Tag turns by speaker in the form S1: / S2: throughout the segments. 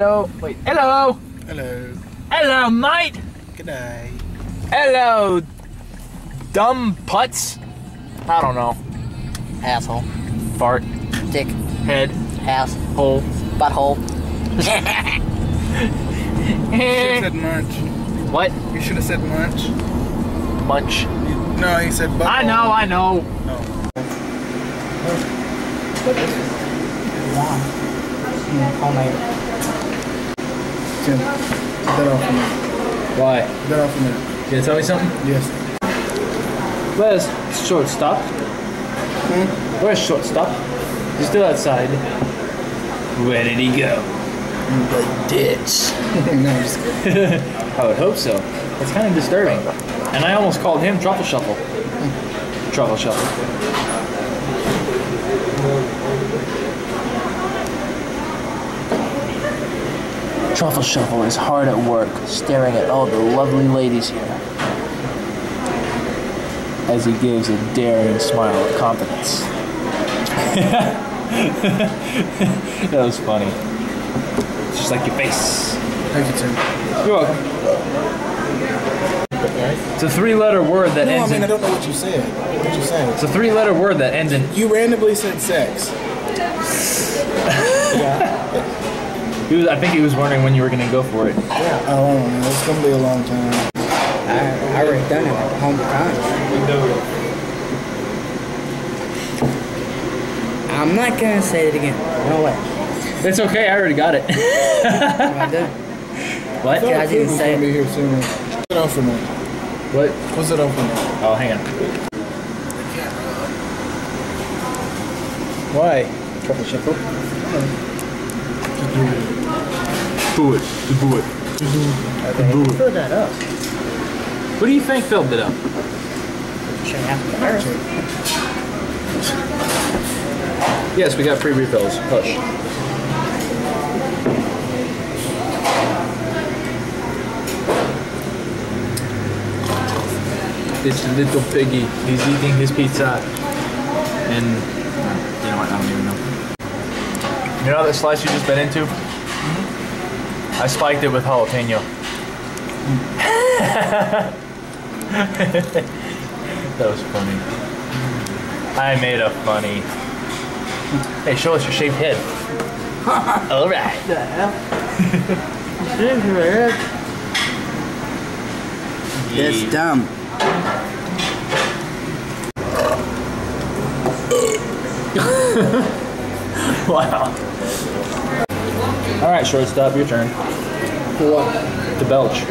S1: Hello. Wait. Hello.
S2: Hello.
S1: Hello, mate.
S2: Good day.
S1: Hello, dumb putts. I don't know.
S3: Asshole.
S1: Fart.
S3: Dick.
S1: Head.
S3: Ass.
S1: Hole.
S3: Butthole.
S2: You should have said munch.
S1: what?
S2: You should have said munch.
S1: Munch.
S2: No, he said butt.
S1: I know. I know.
S3: Homemade.
S2: Tim, that off of me.
S1: Why?
S2: That off of me.
S1: You tell me something?
S2: Yes.
S1: Where's shortstop? Hmm? Where's shortstop? He's still outside. Where did he go? Hmm.
S2: The ditch. no, I'm just kidding.
S1: I would hope so. It's kind of disturbing. And I almost called him Truffle Shuffle. Hmm. Truffle Shuffle.
S3: Truffle Shuffle is hard at work, staring at all the lovely ladies here.
S1: As he gives a daring smile of confidence. that was funny. It's just like your face.
S2: Thank you, Tim.
S1: You're welcome. It's a three-letter word that
S2: No, I
S1: ends
S2: mean, I
S1: in.
S2: don't know what you said. What you saying?
S1: It's a three-letter word that ends in.
S2: You randomly said sex.
S1: He was, I think he was wondering when you were gonna go for it. Yeah.
S2: Oh, I. It's gonna be a long time.
S4: I, I already done it at home time. I'm not gonna say it again. No way.
S1: It's okay. I already got it.
S4: I done.
S1: what?
S4: Yeah, I didn't say
S2: gonna
S4: it.
S2: be here soon. Get it off for me.
S1: What?
S2: What's it off for me?
S1: Oh, hang on. Why? Truffle shuffle. Boo it. Boo it. Boo it.
S4: Fill that up.
S1: What do you think filled it up?
S4: Should have to hurt.
S1: Yes, we got free refills. Hush. This little piggy, he's eating his pizza. And, you know what, I don't even know. You know that slice you just bit into? I spiked it with jalapeno. that was funny. I made a funny. Hey, show us your shaved head. All right.
S4: That's dumb.
S1: Wow. All right, shortstop, your turn.
S2: For what?
S1: To belch.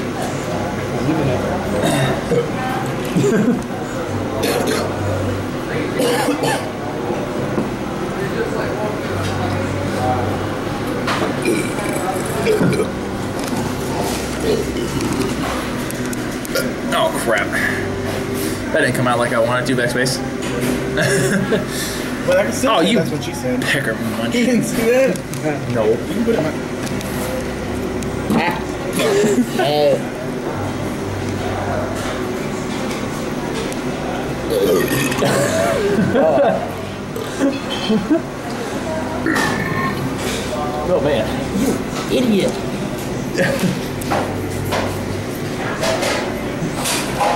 S1: Oh crap! That didn't come out like I wanted to. Backspace.
S2: But I can
S1: Oh, you-
S2: that's what she said.
S1: Pecker munch.
S2: You didn't see that?
S1: No.
S2: You can put it in my...
S1: Oh man.
S4: You idiot.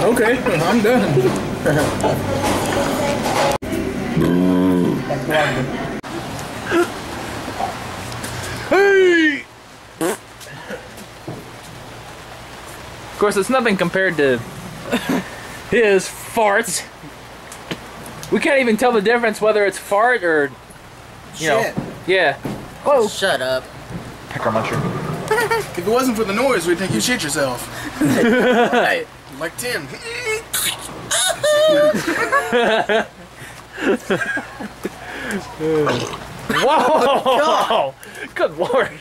S2: Okay, I'm done.
S1: Hey! Of course, it's nothing compared to his farts. We can't even tell the difference whether it's fart or, you
S2: Shit.
S1: know, yeah. Whoa.
S4: Shut up.
S1: Pecker muncher.
S2: If it wasn't for the noise, we'd think you shit yourself. Hey, like Tim.
S1: Whoa! Good lord.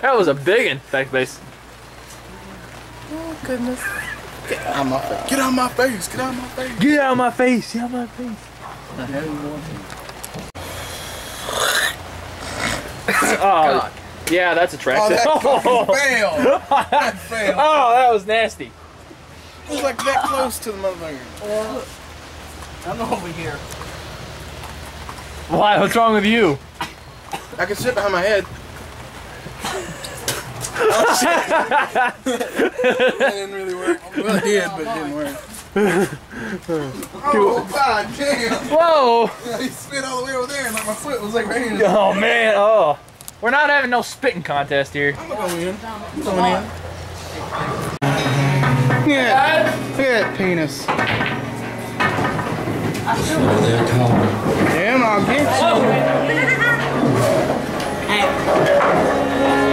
S1: That was a big one. Backspace.
S2: Oh, goodness. Get out of my face. Get out of my face. Get out of my face.
S1: Get out of my face. Get out of my face. Oh, yeah, that's
S2: Oh,
S1: attractive.
S2: that
S1: Oh,
S2: fucking failed. That failed.
S1: Oh, that was nasty.
S2: It was like that close to the motherfucker. I'm over here.
S1: Why? What's wrong with you?
S2: I can sit behind my head. oh, That didn't really work. Well, it did, but it didn't work. oh, god damn.
S1: Whoa!
S2: Yeah, he spit all the way over there and like my foot was like right here.
S1: Oh man, oh. We're not having no spitting contest here.
S2: I'm gonna go in. I'm going in. Yeah, look at that penis. Damn, I'll get you.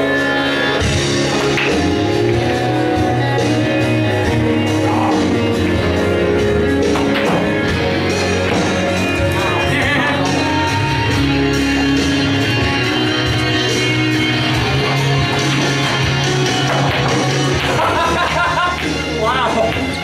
S1: Kelly,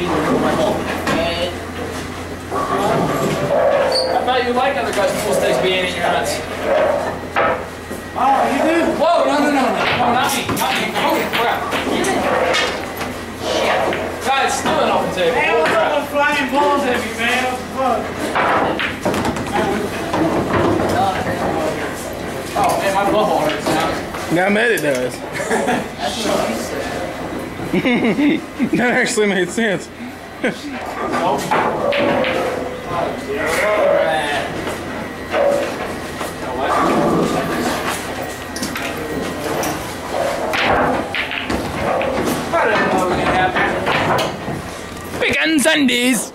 S1: I thought you liked other guys' pool sticks being in your nuts.
S2: Oh, you do?
S1: Whoa, no, no, no, no. No, oh, not me, not me. Oh, crap. God, it's still an open table.
S5: Man,
S1: Holy
S5: what's
S1: crap.
S5: up with flying balls at me, man? What the fuck?
S1: Oh, man, my butthole hurts now.
S2: Now I bet it does. that actually made sense.
S1: I didn't know it was gonna happen. Pecan Sundays.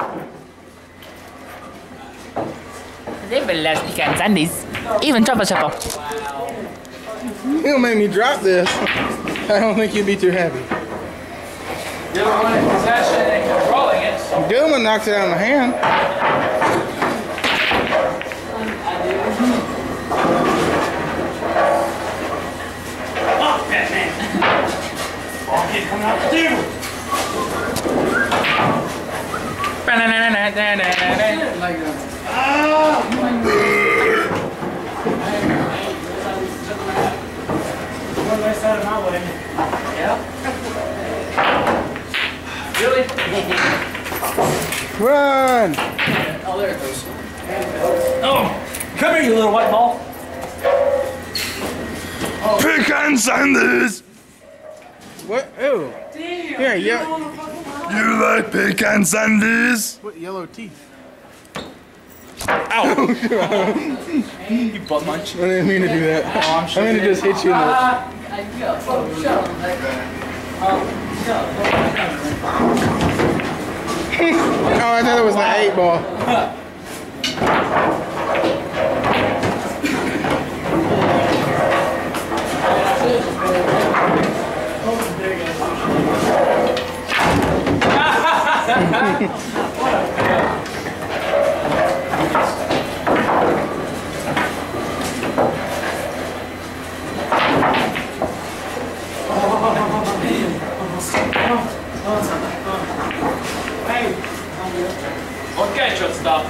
S4: They last pecan Sundays. Even Chopper Chopper.
S2: It'll make me drop this. I don't think you'd be too happy.
S1: You're the one in possession and controlling it.
S2: Gilman knocks it out of my hand.
S5: Fuck that man. Ball keep coming out the table. One less out of my way.
S1: Really?
S2: Run!
S1: Oh, there it goes. Oh! come here, you little white ball.
S6: Pecan Sanders!
S2: What? Ew. Here, ye-
S6: You like pecan Sanders?
S2: what yellow teeth? Ow!
S1: you butt munch.
S2: I didn't mean to do that. Oh, I meant to just hit you in the. Oh, I thought it was the eight ball.
S1: Okay, shortstop.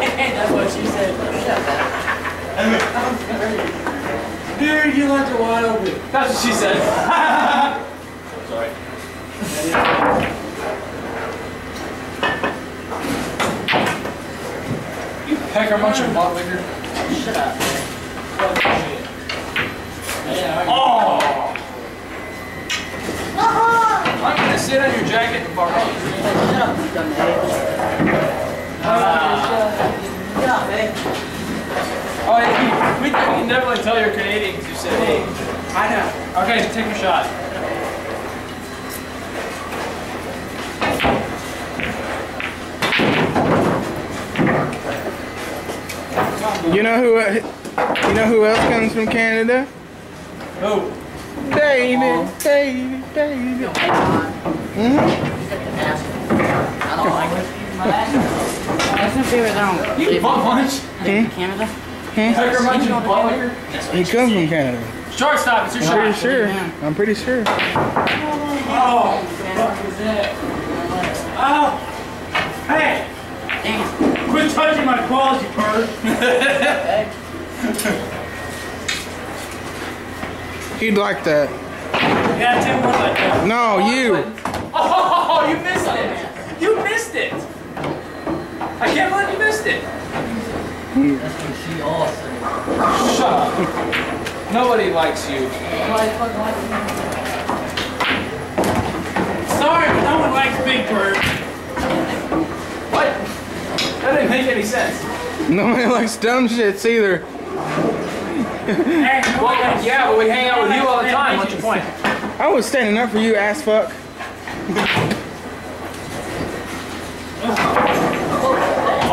S4: That's what she said.
S5: Dude, you left it wide open.
S1: That's what she said. Sorry. You pecker muncher butt licker.
S4: Shut up.
S1: Oh! I'm gonna sit on your jacket and bark.
S4: Shut up, you dumb
S1: Oh, yeah, we, we can definitely tell you're Canadian because you said hey.
S5: I know.
S1: Okay, take your shot.
S2: You know who? uh, You know who else comes from Canada?
S1: Oh,
S2: David, David, David.
S4: I don't like it.
S7: That's my favorite song.
S1: You butt munch.
S7: Canada.
S1: Tiger munch and butt.
S2: He comes from Canada.
S1: Shortstop, it's your
S2: I'm pretty sure. I'm pretty sure.
S5: Oh, fuck was that? Oh, hey, quit touching my balls, you pervert.
S2: He'd like that.
S5: Yeah, Tim was like that.
S2: No, you.
S1: Oh, you missed it. You missed it. I can't believe you missed it. Shut up. Nobody likes you.
S5: Sorry, but no one likes Big Bird.
S1: What? That didn't make any sense.
S2: Nobody likes dumb shits either.
S5: Hey,
S1: Well, yeah, but we hang out with you all the time. What's your point?
S2: I was standing up for you, ass fuck.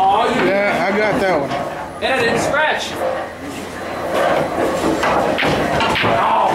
S1: Oh, you
S2: Yeah, I got that one.
S1: and I didn't scratch.
S2: Oh,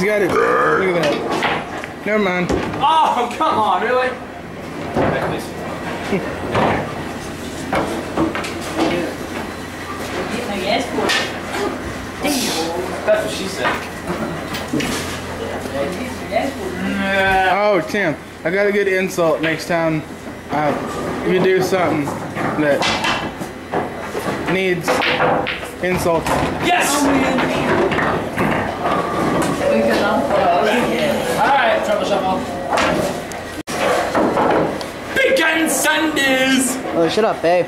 S2: got it. Look at that. Never mind.
S1: Oh come on, really? That's what she said.
S2: Oh, Tim, I got a good insult next time uh, you do something that needs insult.
S1: Yes. All right, trouble shuffle. Pecan Sundays.
S3: Oh, shut up, babe.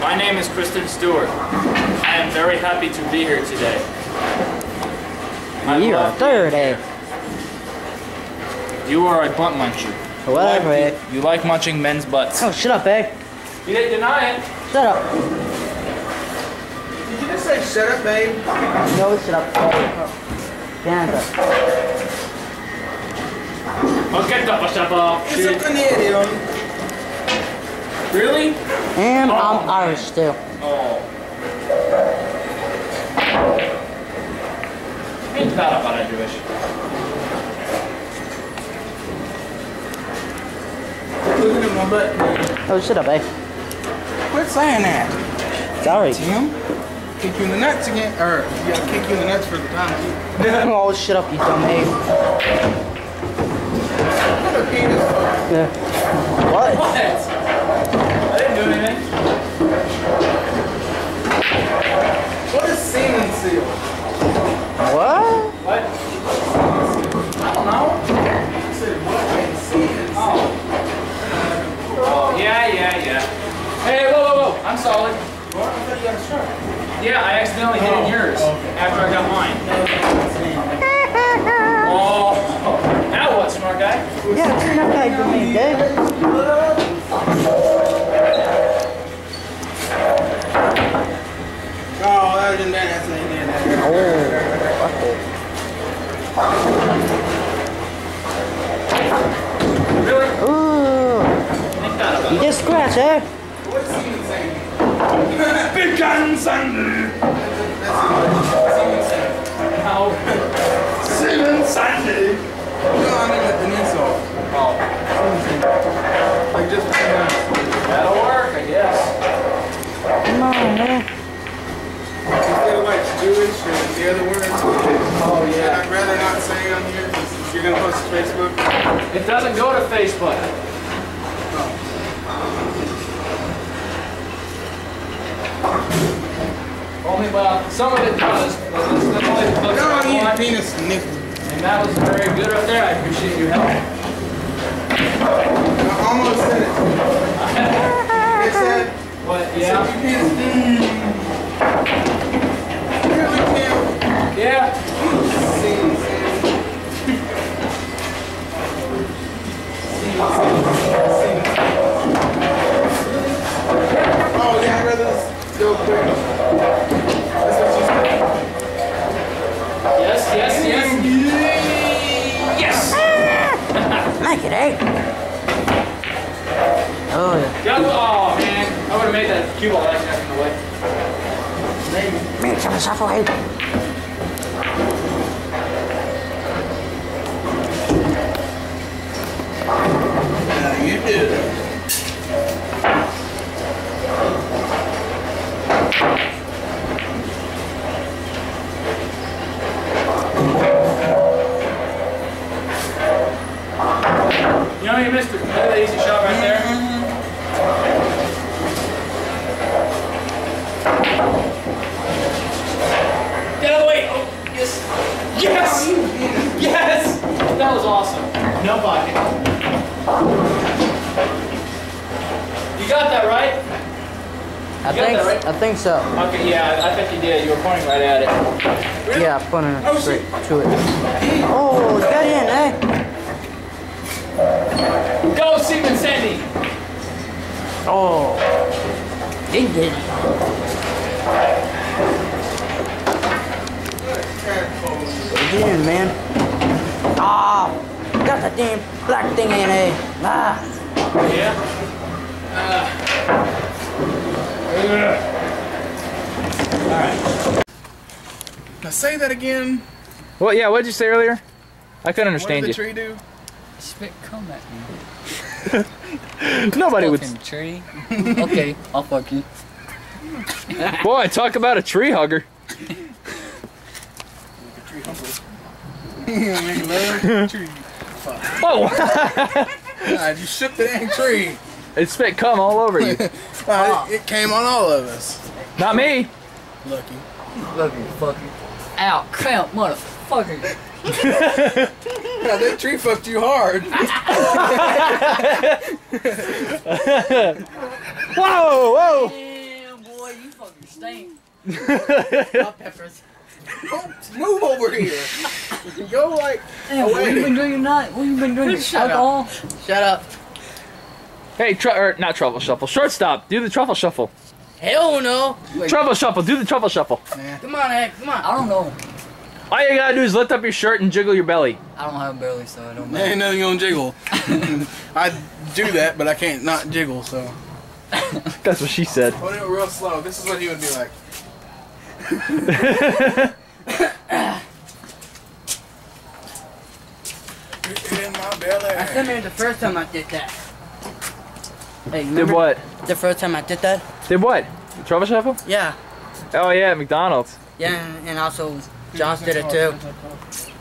S1: My name is Kristen Stewart. I am very happy to be here today. I
S3: You're
S1: love-
S3: dirty. Eh?
S1: You are a butt muncher.
S3: Whatever,
S1: You
S3: babe.
S1: like, eh? you like munching men's butts.
S3: Oh, shut up, babe.
S1: You didn't deny it.
S3: Shut up.
S2: Did you just say shut up, babe?
S3: No, shut up. Canada.
S1: Okay, double shuffle. Shit.
S2: Canadian.
S1: Really?
S3: And oh. I'm Irish, too.
S1: Oh. Inte bara bara Jewish.
S2: Look at my butt.
S3: Oh, shut up, babe.
S2: Quit saying that.
S3: Sorry.
S2: Tim, kick you in the nuts again. Or, you gotta kick you in the nuts for the time.
S3: oh, shut up, you dumb babe.
S2: What a penis.
S3: Yeah. What?
S1: What? I didn't do anything.
S2: What is semen seal?
S3: What?
S1: What? I don't know.
S2: I said, what is semen seal?
S1: Oh, yeah, yeah, yeah. Hey, whoa, whoa, whoa. I'm solid.
S2: What? I thought you got a shark.
S1: Yeah, I accidentally hit in yours after I got mine. Oh, now what, smart guy?
S3: Yeah, turn up that for me, babe.
S2: Oh, that was in that. That's in that.
S3: Oh, fuck it.
S1: Really?
S3: Ooh.
S1: Think that about
S3: You just scratch, eh?
S2: What's semen saying?
S6: Pecan Sunday.
S1: how.
S6: Seven Sandy.
S2: No, I mean an insult.
S1: Oh,
S2: Like just
S1: that'll work, I guess.
S3: Come on, man.
S2: Instead of like Jewish or the other words. Oh yeah. I'd rather not say on here because you're gonna post to Facebook.
S1: It doesn't go to Facebook. Only, well, some of it does, but that's, that's only the books
S2: No,
S1: I want.
S2: penis.
S1: And that was very good right there. I appreciate your help.
S2: I almost said it. It said
S1: What? Yeah.
S2: Really can't
S1: Yeah.
S2: sing, sing. Oh, yeah, I'd go quick.
S1: Yes. Yes. Yes. Yes.
S7: Make it, eh? Oh, yeah.
S1: Yeah, oh man, I would have made that cue ball action in the way.
S7: Make some shuffle, eh?
S2: Yeah, you do.
S1: Know you missed it. That easy shot right there. Get out of the way. Oh, yes. Yes. Yes. That was awesome. No Nobody. You got that right?
S7: I
S1: You
S7: think,
S1: right?
S7: I think so.
S1: Okay, yeah, I, I think you did. You were pointing right at it.
S7: Yeah, pointing straight to it. Oh, got in, eh?
S1: Go, Steven Sandy.
S7: Oh. Ding, ding. Get in, man. Ah, got the damn black thing in, eh? Ah.
S1: Yeah.
S2: Now say that again.
S1: Well, yeah. What did you say earlier? I couldn't
S2: What
S1: understand
S2: did the
S1: you.
S2: tree do?
S8: Spit come at me.
S1: Nobody would.
S8: Fucking tree. okay, I'll fuck you.
S1: Boy, talk about a tree hugger.
S2: tree.
S1: Oh,
S2: God, you shook the dang tree.
S1: it spit cum all over you.
S2: Uh, it, it came on all of us.
S1: Not me.
S2: Lucky.
S8: Lucky, you, fuck you. Ow, cramp, motherfucker.
S2: Yeah, that tree fucked you hard.
S1: Whoa, whoa.
S8: Damn, boy, you fucking stink. peppers.
S2: Don't move over here. Go like
S8: Damn, what you been
S2: away.
S8: drinking tonight? What have you been drinking?
S7: Shut up. Shut up.
S1: Hey, tr- or not truffle shuffle. Shortstop. Do the truffle shuffle.
S7: Hell no.
S1: Truffle shuffle. Do the truffle shuffle.
S7: Come on, eh? Come on.
S8: I don't know.
S1: All you gotta do is lift up your shirt and jiggle your belly.
S8: I don't have a belly, so I don't
S2: There ain't
S8: matter.
S2: nothing gonna jiggle. I do that, but I can't not jiggle, so.
S1: That's what she said.
S2: Put it real slow. This is what he would be like. Get in my belly.
S7: I
S2: belly.
S7: remember the first time I did that. Hey,
S1: Did what?
S7: the first time I did that?
S1: Did what? The truffle shuffle?
S7: Yeah.
S1: Oh yeah, McDonald's.
S7: Yeah, and also Josh did it too.